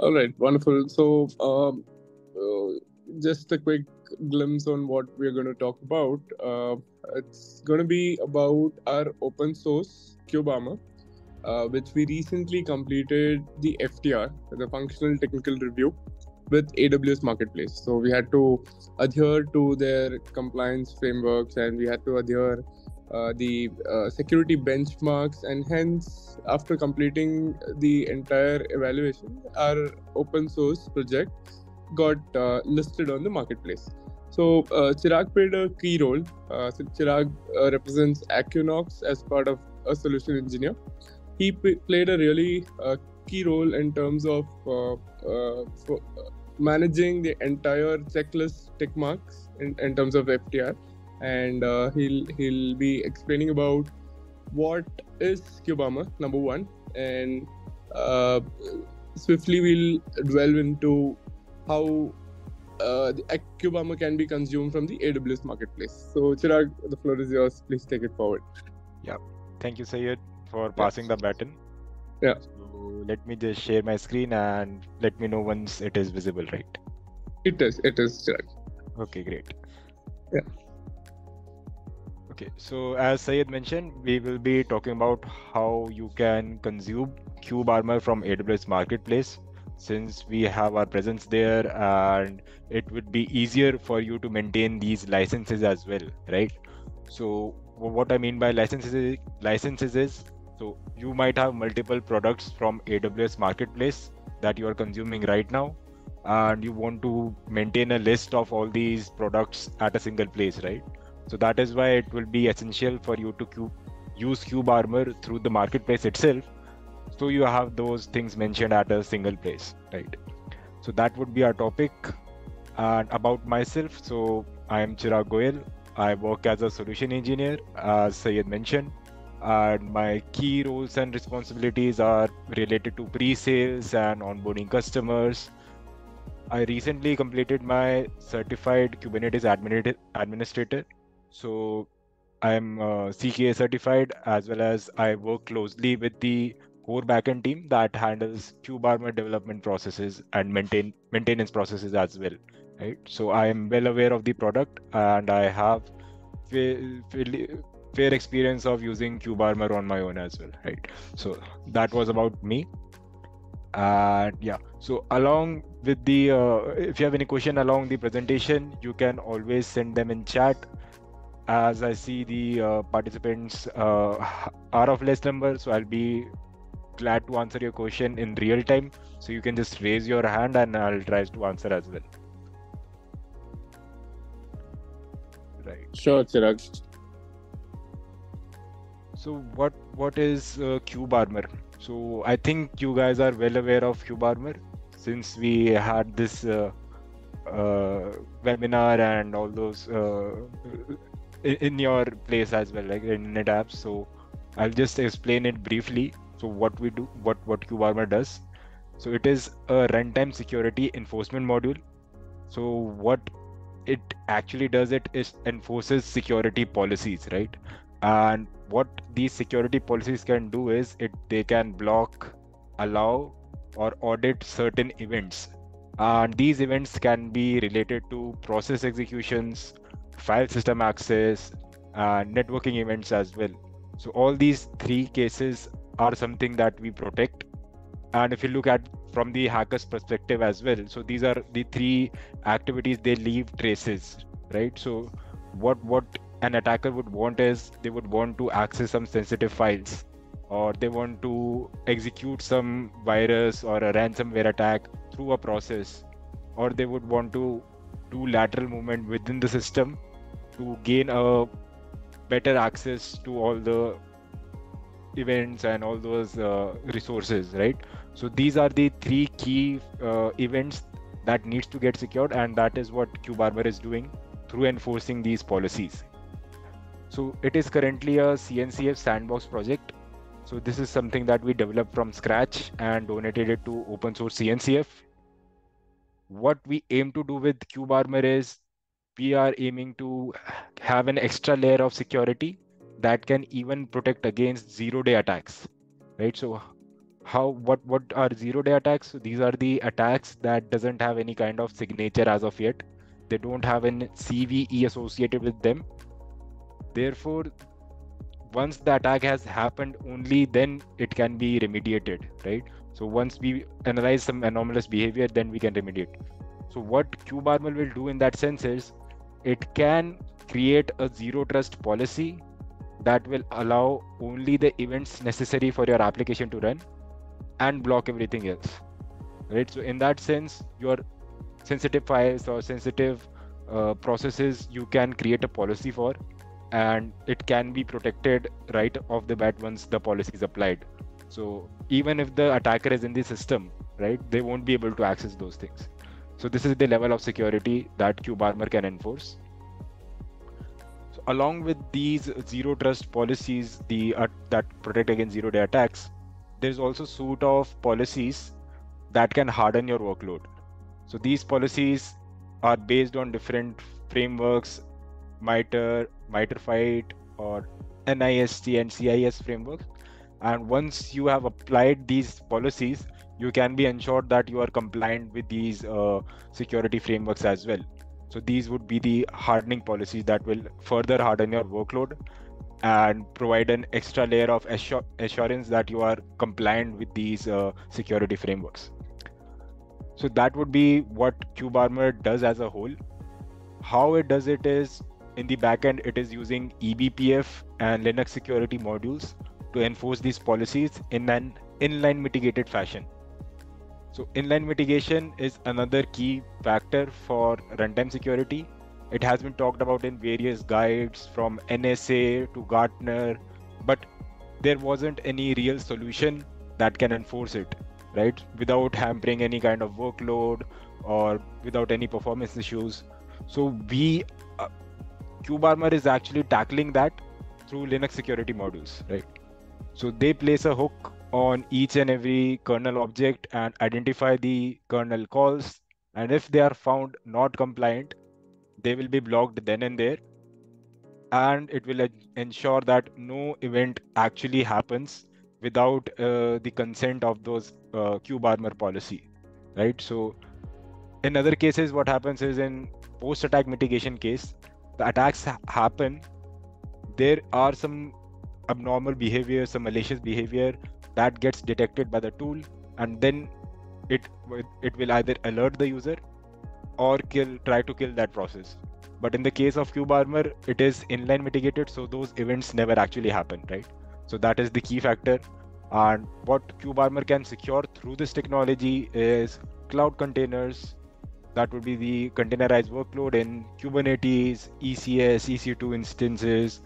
All right, wonderful. So, um, uh, just a quick glimpse on what we're going to talk about. Uh, it's going to be about our open source KubeArmor, uh, which we recently completed the FTR, the Functional Technical Review, with AWS Marketplace. So we had to adhere to their compliance frameworks and we had to adhere uh, the uh, security benchmarks and hence after completing the entire evaluation our open source project got uh, listed on the marketplace. So uh, chirag played a key role. Uh, so chirag uh, represents AccuKnox as part of a solution engineer. He p- played a really key role in terms of managing the entire checklist tick marks in, in terms of ftr and uh, he'll he'll be explaining about what is KubeArmor number one, and uh, swiftly we'll delve into how uh, the KubeArmor can be consumed from the AWS marketplace. So Chirag, the floor is yours. Please take it forward. Yeah, thank you, Sayed, for passing the baton. Yeah. So let me just share my screen and let me know once it is visible, right? It is. It is, Chirag. Okay, great. Yeah. Okay, so as Sayed mentioned, we will be talking about how you can consume KubeArmor from AWS Marketplace since we have our presence there and it would be easier for you to maintain these licenses as well, right? So what I mean by licenses licenses is so you might have multiple products from AWS Marketplace that you are consuming right now and you want to maintain a list of all these products at a single place, right? So that is why it will be essential for you to use cube, Armor through the marketplace itself. So you have those things mentioned at a single place, right? So that would be our topic. And about myself, so I am Chirag Goyal. I work as a solution engineer, as Sayed mentioned. And my key roles and responsibilities are related to pre-sales and onboarding customers, I recently completed my certified Kubernetes administrator so I'm uh, CKA certified as well as I work closely with the core backend team that handles KubeArmor development processes and maintain maintenance processes as well. Right. So I am well aware of the product and I have fair, fair experience of using KubeArmor on my own as well. Right. So that was about me. And yeah, so along with the, uh, if you have any question along the presentation, you can always send them in chat as I see the uh, participants uh, are of less number, so I'll be glad to answer your question in real time. So you can just raise your hand and I'll try to answer as well. Right. Sure, Chirag. So what what is uh, KubeArmor? So I think you guys are well aware of KubeArmor since we had this uh, uh, webinar and all those uh, in your place as well, like in NetApps. So I'll just explain it briefly. So what we do, what what KubeArmor does. So it is a runtime security enforcement module. So what it actually does it is enforces security policies, right? And what these security policies can do is it they can block, allow, or audit certain events. And these events can be related to process executions, file system access, and networking events as well. So all these three cases are something that we protect. And if you look at from the hacker's perspective as well, so these are the three activities they leave traces, right? So what what an attacker would want is they would want to access some sensitive files or they want to execute some virus or a ransomware attack through a process or they would want to do lateral movement within the system to gain a better access to all the events and all those uh, resources right? So these are the three key uh, events that needs to get secured and that is what KubeArmor is doing through enforcing these policies. So it is currently a cncf sandbox project. So this is something that we developed from scratch and donated it to open source cncf what we aim to do with kubearmor is we are aiming to have an extra layer of security that can even protect against zero day attacks right so how what what are zero day attacks? So these are the attacks that doesn't have any kind of signature as of yet. They don't have an CVE associated with them. Therefore, once the attack has happened, only then it can be remediated, right? So once we analyze some anomalous behavior, then we can remediate. So what KubeArmor will do in that sense is it can create a zero trust policy that will allow only the events necessary for your application to run and block everything else right? So in that sense your sensitive files or sensitive uh, processes you can create a policy for and it can be protected right off the bat once the policy is applied. So even if the attacker is in the system right they won't be able to access those things so this is the level of security that KubeArmor can enforce so along with these zero trust policies the uh, that protect against zero day attacks there's also suite of policies that can harden your workload so these policies are based on different frameworks MITRE, MITRE Fight, or NIST and CIS frameworks. And once you have applied these policies, you can be ensured that you are compliant with these uh, security frameworks as well. So these would be the hardening policies that will further harden your workload and provide an extra layer of assur- assurance that you are compliant with these uh, security frameworks. So that would be what KubeArmor does as a whole. How it does it is in the backend, it is using eBPF and Linux security modules to enforce these policies in an inline mitigated fashion. So inline mitigation is another key factor for runtime security. It has been talked about in various guides from NSA to Gartner, but there wasn't any real solution that can enforce it, right? Without hampering any kind of workload or without any performance issues. So we uh, KubeArmor is actually tackling that through Linux security modules, right? So they place a hook on each and every kernel object and identify the kernel calls. And if they are found not compliant, they will be blocked then and there. And it will ensure that no event actually happens without uh, the consent of those uh, KubeArmor policy, right? So in other cases, what happens is in post-attack mitigation case, the attacks ha- happen, there are some abnormal behavior, some malicious behavior that gets detected by the tool, and then it it will either alert the user or kill try to kill that process. But in the case of KubeArmor, it is inline mitigated, so those events never actually happen, right? So that is the key factor. And what KubeArmor can secure through this technology is cloud containers, that would be the containerized workload in Kubernetes, ECS, EC2 instances,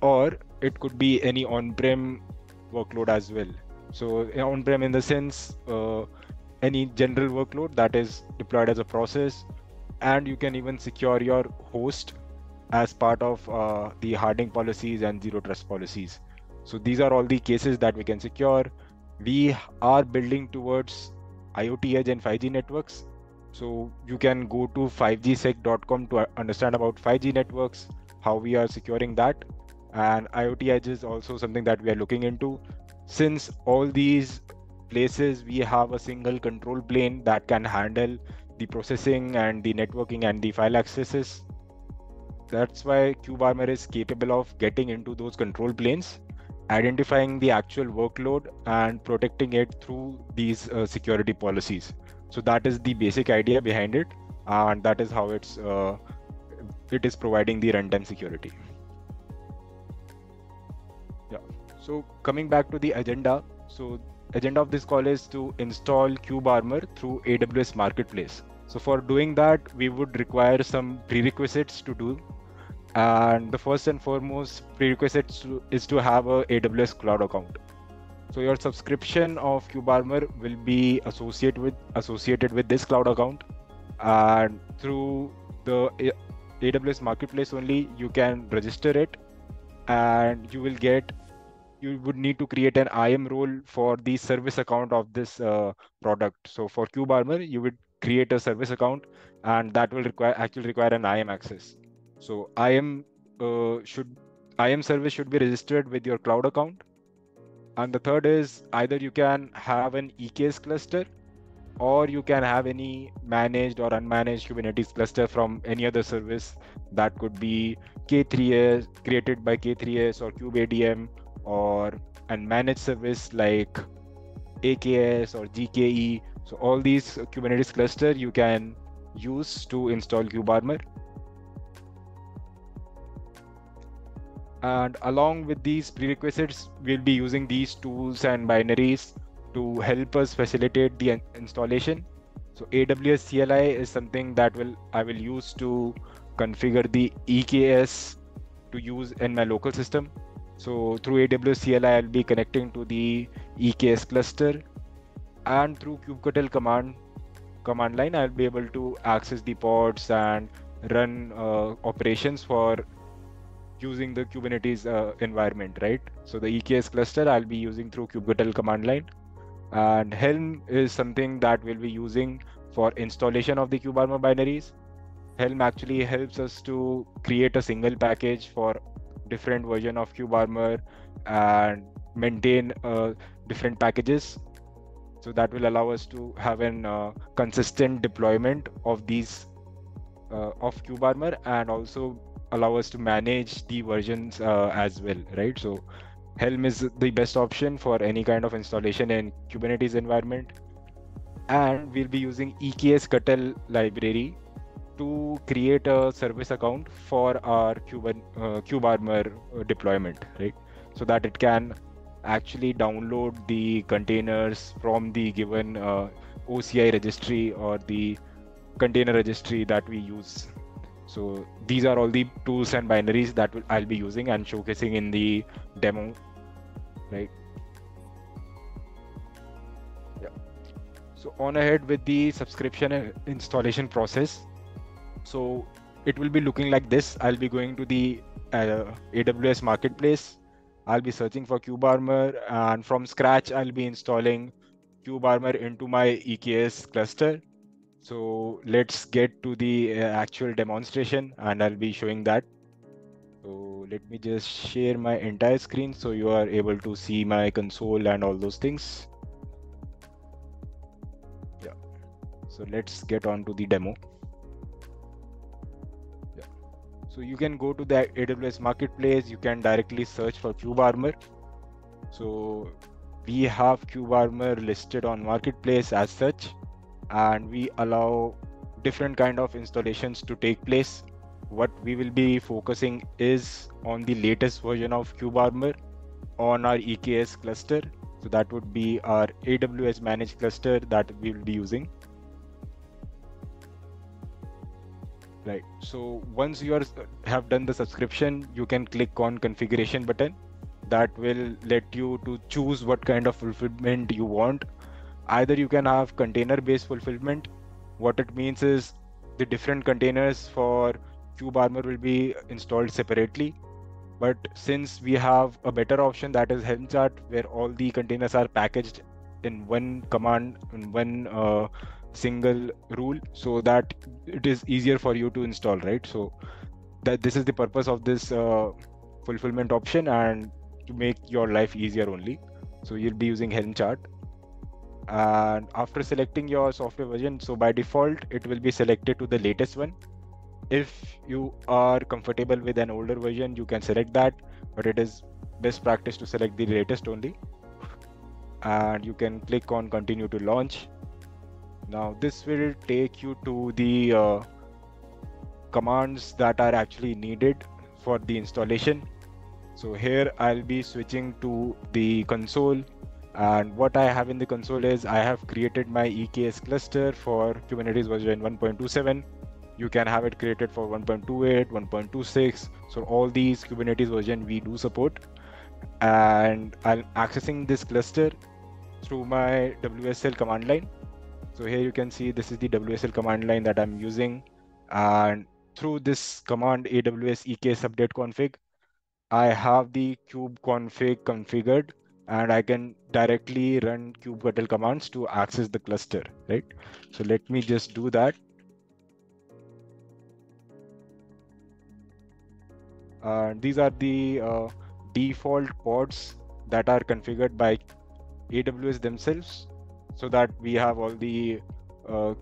or it could be any on-prem workload as well. So on-prem in the sense, uh, any general workload that is deployed as a process, and you can even secure your host as part of uh, the hardening policies and zero trust policies. So these are all the cases that we can secure. We are building towards IoT edge and 5G networks so you can go to 5gsec.com to understand about 5G networks, how we are securing that. And IoT Edge is also something that we are looking into. Since all these places, we have a single control plane that can handle the processing and the networking and the file accesses. That's why KubeArmor is capable of getting into those control planes, identifying the actual workload and protecting it through these uh, security policies so that is the basic idea behind it and that is how it's uh, it is providing the runtime security so coming back to the agenda so agenda of this call is to install KubeArmor through aws marketplace. So for doing that we would require some prerequisites to do. And the first and foremost prerequisites is to have a aws cloud account. So your subscription of KubeArmor will be associated with associated with this cloud account, and through the AWS Marketplace only you can register it, and you will get you would need to create an IAM role for the service account of this uh, product. So for KubeArmor, you would create a service account, and that will require actually require an IAM access. So IAM uh, should IAM service should be registered with your cloud account And the third is either you can have an EKS cluster or you can have any managed or unmanaged Kubernetes cluster from any other service that could be K3s created by K3s or kubeadm or and managed service like AKS or GKE. So all these Kubernetes cluster you can use to install KubeArmor. And along with these prerequisites, we'll be using these tools and binaries to help us facilitate the installation. So AWS CLI is something that will I will use to configure the EKS to use in my local system. So through AWS CLI, I'll be connecting to the EKS cluster and through kubectl command command line, I'll be able to access the pods and run uh, operations for using the Kubernetes uh, environment, right? So the EKS cluster I'll be using through kubectl command line. And Helm is something that we'll be using for installation of the KubeArmor binaries. Helm actually helps us to create a single package for different version of KubeArmor and maintain uh, different packages so that will allow us to have an uh, consistent deployment of these uh, of KubeArmor and also allow us to manage the versions uh, as well, right? So Helm is the best option for any kind of installation in Kubernetes environment. And we'll be using EKS library to create a service account for our Kube, uh, KubeArmor deployment, right? So that it can actually download the containers from the given uh, OCI registry or the container registry that we use. So these are all the tools and binaries that I'll be using and showcasing in the demo, right? So on ahead with the subscription and installation process. So it will be looking like this. I'll be going to the uh, AWS marketplace I'll be searching for KubeArmor and from scratch, I'll be installing KubeArmor into my EKS cluster. So let's get to the uh, actual demonstration and I'll be showing that. So let me just share my entire screen so you are able to see my console and all those things. Yeah. So let's get on to the demo. So you can go to the AWS marketplace, you can directly search for KubeArmor. So we have KubeArmor listed on marketplace as such, and we allow different kind of installations to take place. What we will be focusing is on the latest version of KubeArmor on our EKS cluster. So that would be our AWS managed cluster that we will be using. Right. So once you are have done the subscription you can click on configuration button. That will let you to choose what kind of fulfillment you want. Either you can have container based fulfillment. What it means is the different containers for KubeArmor will be installed separately. But since we have a better option that is helm chart where all the containers are packaged in one command in one uh, single rule so that it is easier for you to install right? So that this is the purpose of this uh, fulfillment option and to make your life easier only. So you'll be using helm chart. And after selecting your software version so by default it will be selected to the latest one. If you are comfortable with an older version you can select that but it is best practice to select the latest only. And you can click on continue to launch now this will take you to the uh, commands that are actually needed for the installation. So here I'll be switching to the console and what I have in the console is I have created my EKS cluster for Kubernetes version 1.27. You can have it created for 1.28, 1.26. So all these Kubernetes version we do support. And I'm accessing this cluster through my WSL command line. So here you can see this is the WSL command line that I'm using. And through this command AWS EKS update config, I have the kube config configured and I can directly run kubectl commands to access the cluster, right? So let me just do that. Uh, these are the uh, default pods that are configured by AWS themselves so that we have all the uh,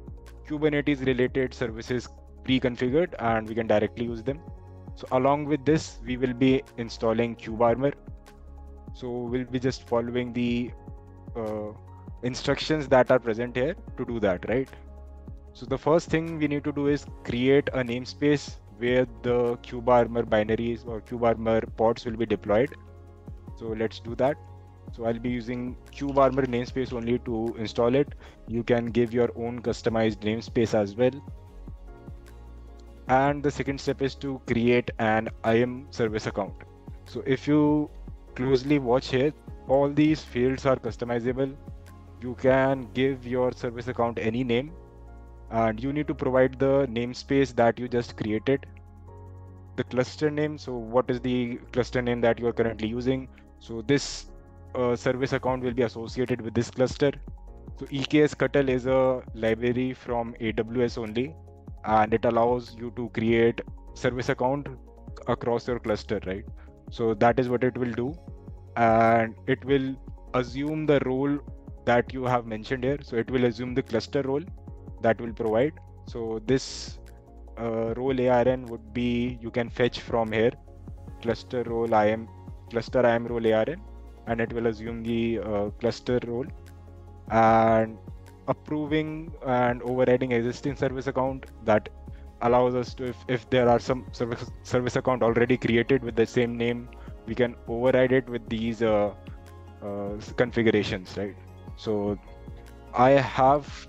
Kubernetes related services pre-configured and we can directly use them. So along with this, we will be installing KubeArmor. So we'll be just following the uh, instructions that are present here to do that, right? So the first thing we need to do is create a namespace where the KubeArmor binaries or KubeArmor pods will be deployed. So let's do that. So I'll be using KubeArmor namespace only to install it. You can give your own customized namespace as well. And the second step is to create an IAM service account. So if you closely watch here, all these fields are customizable. You can give your service account any name and you need to provide the namespace that you just created the cluster name so what is the cluster name that you are currently using so this uh, service account will be associated with this cluster. So EKSCTL is a library from aws only and it allows you to create service account across your cluster right? So that is what it will do. And it will assume the role that you have mentioned here. So it will assume the cluster role that will provide. So this uh, role ARN would be you can fetch from here. Cluster role IAM cluster IAM role ARN and it will assume the uh, cluster role. And approving and overriding existing service account that allows us to if, if there are some service service account already created with the same name we can override it with these uh, uh, configurations right? So i have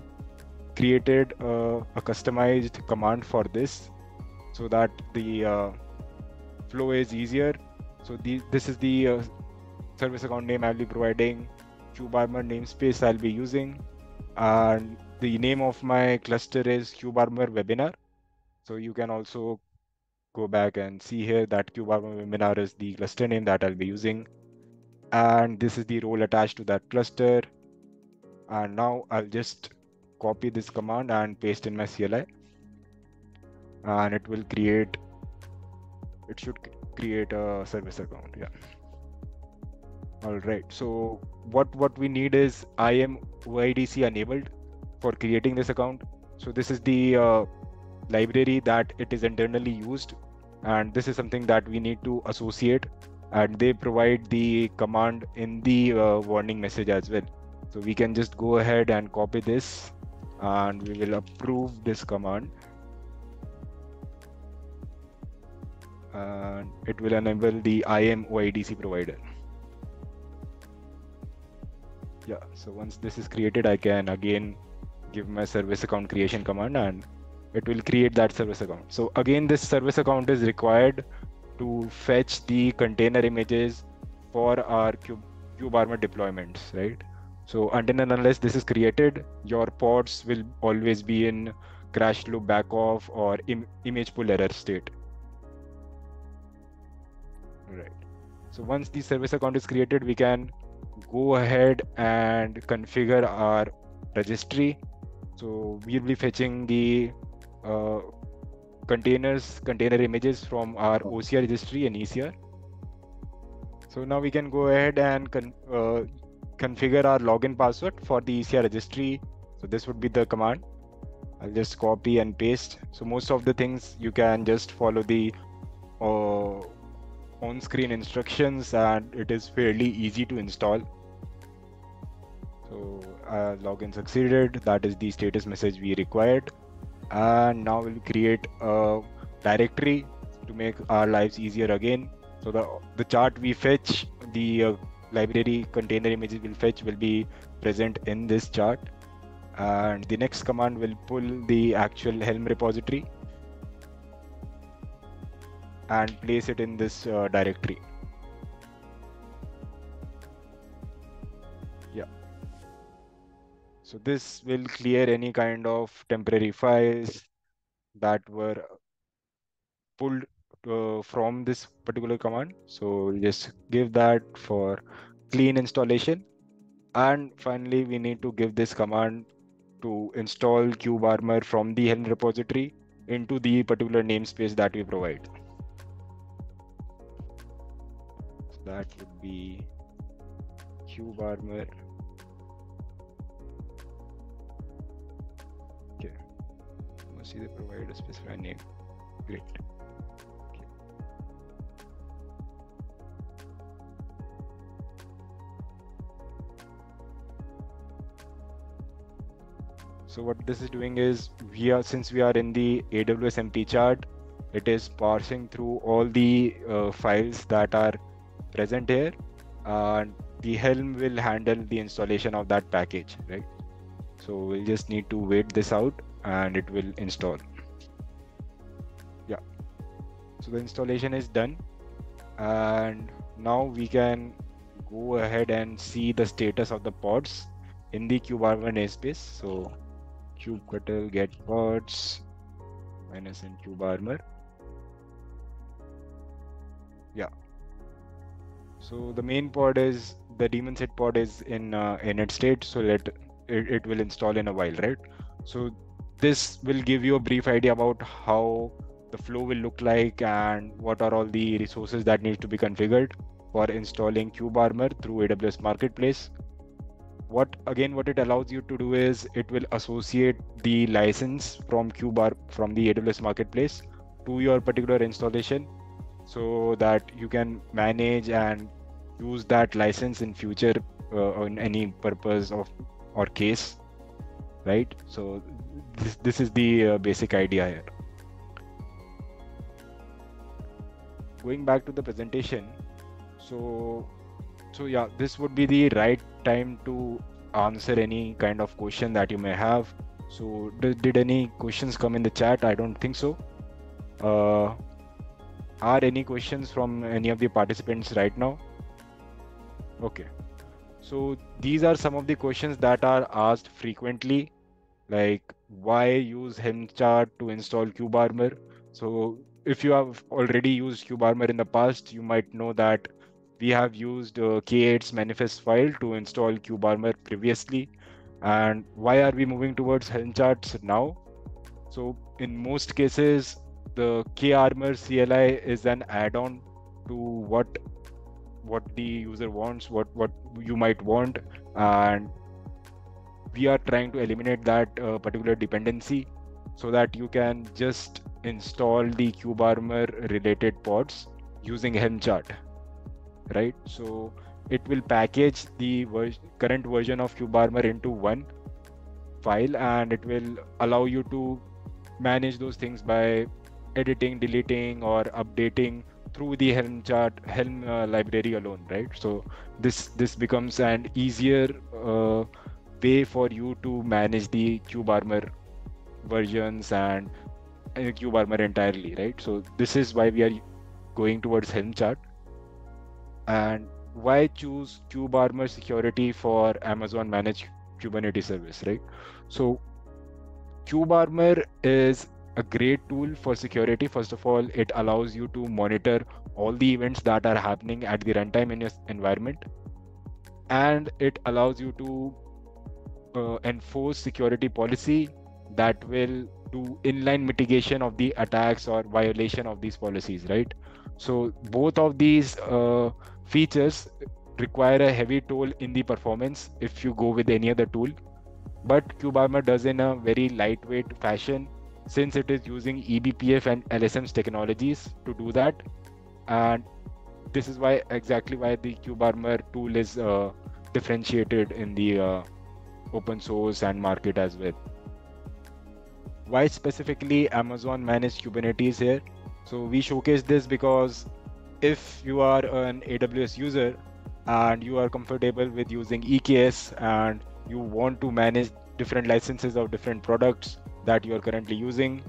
created uh, a customized command for this so that the uh, flow is easier. So the, this is the uh, service account name i'll be providing kubearmor namespace i'll be using and the name of my cluster is kubearmor webinar. So you can also go back and see here that kubearmor webinar is the cluster name that i'll be using. And this is the role attached to that cluster. And now i'll just copy this command and paste in my CLI and it will create it should create a service account yeah all right. So what what we need is IAM OIDC enabled for creating this account. So this is the uh, library that it is internally used and this is something that we need to associate and they provide the command in the uh, warning message as well. So we can just go ahead and copy this and we will approve this command. And it will enable the IAM OIDC provider. Yeah, so once this is created, I can again give my service account creation command and it will create that service account. So again, this service account is required to fetch the container images for our Cube, KubeArmor deployments, right? So until and unless this is created, your pods will always be in crash loop back off or Im image pull error state. Right. So once the service account is created, we can go ahead and configure our registry. So we'll be fetching the uh, containers, container images from our OCR registry and ECR. So now we can go ahead and uh, configure our login password for the ECR registry. So this would be the command. I'll just copy and paste. So most of the things you can just follow the on-screen instructions and it is fairly easy to install. So uh, login succeeded. That is the status message we required. And now we'll create a directory to make our lives easier again. So the, the chart we fetch, the uh, library container images will fetch will be present in this chart and the next command will pull the actual helm repository and place it in this uh, directory. Yeah. So this will clear any kind of temporary files that were pulled uh, from this particular command. So just give that for clean installation. And finally we need to give this command to install kubearmor from the helm repository into the particular namespace that we provide that would be KubeArmor. Okay. Must see they provide a specified name. Great. So what this is doing is we are since we are in the AWS empty chart, it is parsing through all the uh, files that are present here and the helm will handle the installation of that package right? So we'll just need to wait this out and it will install. Yeah. So the installation is done. And now we can go ahead and see the status of the pods in the kubearmor namespace so kubectl get pods minus in kubearmor yeah so the main pod is the daemon set pod is in uh, init state so let it, it will install in a while right? So this will give you a brief idea about how the flow will look like and what are all the resources that need to be configured for installing kubearmor through aws marketplace. What again what it allows you to do is it will associate the license from kubear from the aws marketplace to your particular installation so that you can manage and use that license in future uh, on any purpose of or case right? So this, this is the uh, basic idea here. Going back to the presentation so so yeah this would be the right time to answer any kind of question that you may have. So did, did any questions come in the chat? I don't think so. Uh, are any questions from any of the participants right now? Okay. So these are some of the questions that are asked frequently. Like why use helm chart to install kubearmor so if you have already used kubearmor in the past you might know that we have used uh, k8's manifest file to install kubearmor previously. And why are we moving towards helm charts now? So in most cases the karmor CLI is an add-on to what what the user wants, what what you might want, and we are trying to eliminate that uh, particular dependency so that you can just install the kubearmor related pods using helm chart right? So it will package the ver- current version of kubearmor into one file and it will allow you to manage those things by editing deleting or updating through the helm chart helm uh, library alone right? So this this becomes an easier uh, way for you to manage the kubearmor versions and uh, kubearmor entirely right? So this is why we are going towards helm chart. And why choose kubearmor security for amazon managed kubernetes service right? So kubearmor is a great tool for security. First of all, it allows you to monitor all the events that are happening at the runtime in your environment. And it allows you to uh, enforce security policy that will do inline mitigation of the attacks or violation of these policies, right? So both of these uh, features require a heavy toll in the performance if you go with any other tool. But kubearmor does in a very lightweight fashion since it is using eBPF and LSM's technologies to do that. And this is why exactly why the kubearmor tool is uh, differentiated in the uh, open source and market as well. Why specifically Amazon managed Kubernetes here? So we showcase this because if you are an AWS user and you are comfortable with using EKS and you want to manage different licenses of different products that you are currently using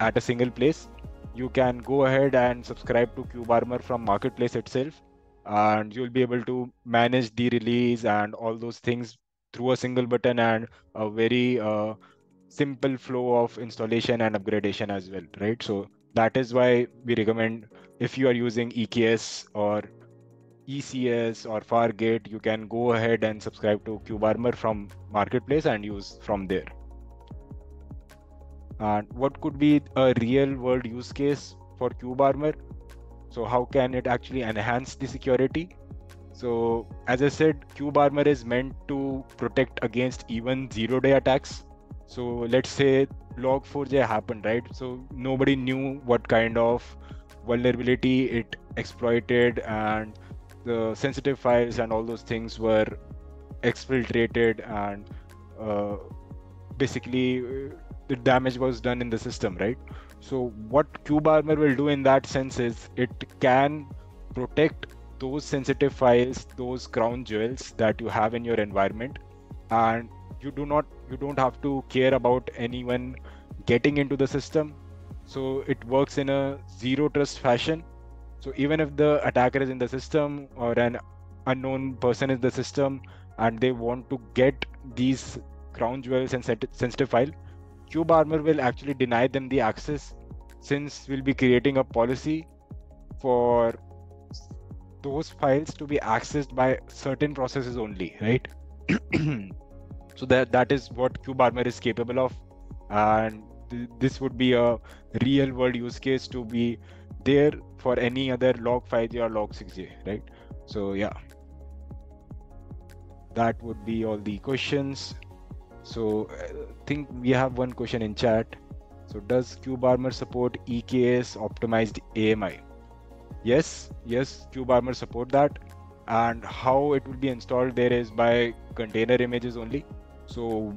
at a single place you can go ahead and subscribe to kubearmor from marketplace itself and you'll be able to manage the release and all those things through a single button and a very uh, simple flow of installation and upgradation as well right? So that is why we recommend if you are using eks or ecs or fargate you can go ahead and subscribe to kubearmor from marketplace and use from there and what could be a real world use case for kubearmor so how can it actually enhance the security So as I said, KubeArmor is meant to protect against even zero-day attacks. So let's say Log4j happened, right? So nobody knew what kind of vulnerability it exploited, and the sensitive files and all those things were exfiltrated, and uh, basically the damage was done in the system, right? So what KubeArmor will do in that sense is it can protect those sensitive files, those crown jewels that you have in your environment, and you do not you don't have to care about anyone getting into the system. So it works in a zero trust fashion. So even if the attacker is in the system or an unknown person is the system and they want to get these crown jewels and sensitive file, KubeArmor will actually deny them the access since we'll be creating a policy for those files to be accessed by certain processes only, right? so that that is what KubeArmor is capable of, and th- this would be a real world use case to be there for any other log5j or log6j, right? So yeah, that would be all the questions. So I think we have one question in chat. So does KubeArmor support EKS optimized AMI? Yes, yes, KubeArmor support that. And how it will be installed there is by container images only. So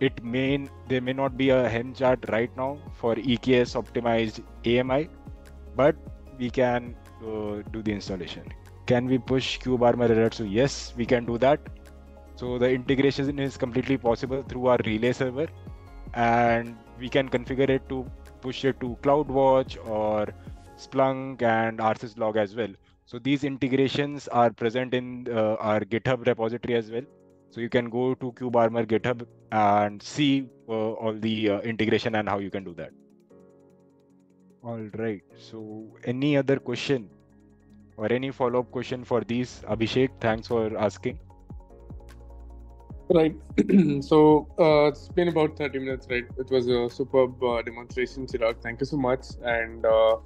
it may there may not be a Helm chart right now for EKS optimized AMI, but we can uh, do the installation. Can we push KubeArmor error? So yes, we can do that. So the integration is completely possible through our relay server, and we can configure it to push it to CloudWatch or Splunk and rsyslog as well. So these integrations are present in uh, our GitHub repository as well. So you can go to KubeArmor GitHub and see uh, all the uh, integration and how you can do that. All right. So any other question or any follow-up question for these, Abhishek? Thanks for asking. Right. so uh, it's been about 30 minutes, right? It was a superb uh, demonstration, Chirag. Thank you so much. And uh,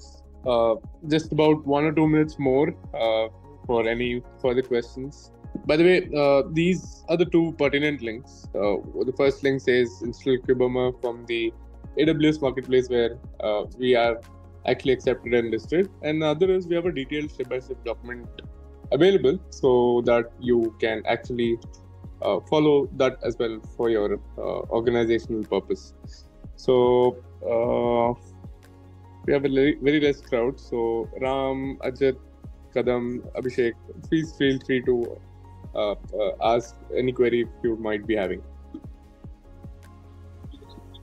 uh just about one or two minutes more uh, for any further questions. By the way, uh, these are the two pertinent links. the first link says install KubeArmor from the AWS marketplace where we are actually accepted and listed. And the other is we have a detailed step-by-step document available so that you can actually uh, follow that as well for your uh, organizational purpose. So uh, we have a very, very less crowd. So Ram, Ajit, Kadam, Abhishek, please feel free to uh, uh, ask any query you might be having.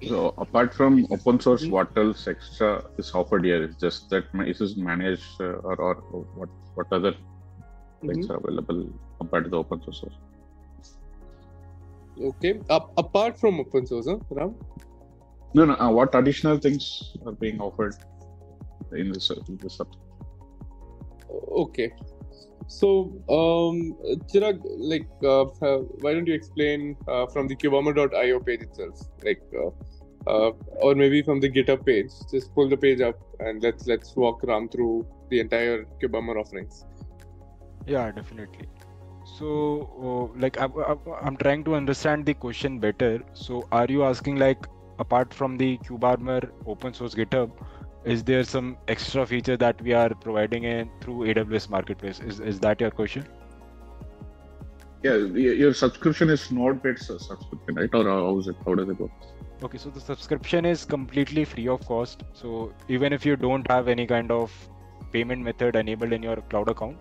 So apart from open source, mm-hmm. what else extra is offered here? Is just that is this is managed uh, or, or what what other things mm-hmm. are available compared to the open source? Okay. Up, apart from open source, huh, Ram? No, no. Uh, what additional things are being offered in this, in this Okay. So, um, Chirag, like, uh, uh, why don't you explain uh, from the kubearmor.io page itself, like, uh, uh, or maybe from the GitHub page? Just pull the page up and let's let's walk Ram through the entire kubearmor offerings. Yeah, definitely so uh, like I, am trying to understand the question better. So are you asking like apart from the kubearmor open source github is there some extra feature that we are providing in through aws marketplace? Is, is that your question? Yeah your subscription is not paid subscription right? Or how is it? How does it work? Okay so the subscription is completely free of cost. So even if you don't have any kind of payment method enabled in your cloud account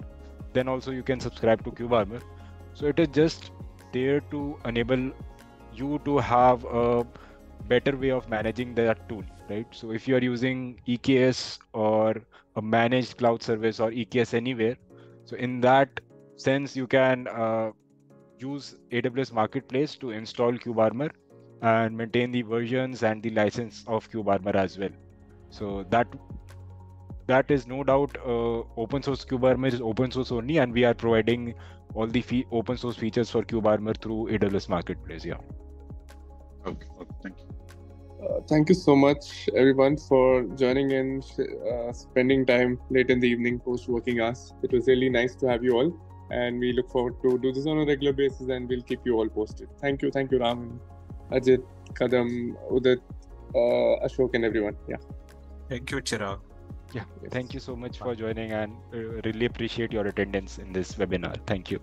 then also you can subscribe to kubearmor so it is just there to enable you to have a better way of managing that tool right? So if you are using eks or a managed cloud service or eks anywhere so in that sense you can uh, use aws marketplace to install kubearmor and maintain the versions and the license of kubearmor as well. So that that is no doubt uh, open source kubearmor is open source only and we are providing all the fee- open source features for kubearmor through aws marketplace yeah. Okay, okay thank you. Uh, thank you so much everyone for joining in uh, spending time late in the evening post working hours. It was really nice to have you all and we look forward to do this on a regular basis and we'll keep you all posted. Thank you thank you ram ajit kadam udit uh, ashok and everyone yeah. Thank you, Chirag. Yeah, thank you so much for joining and uh, really appreciate your attendance in this webinar. Thank you.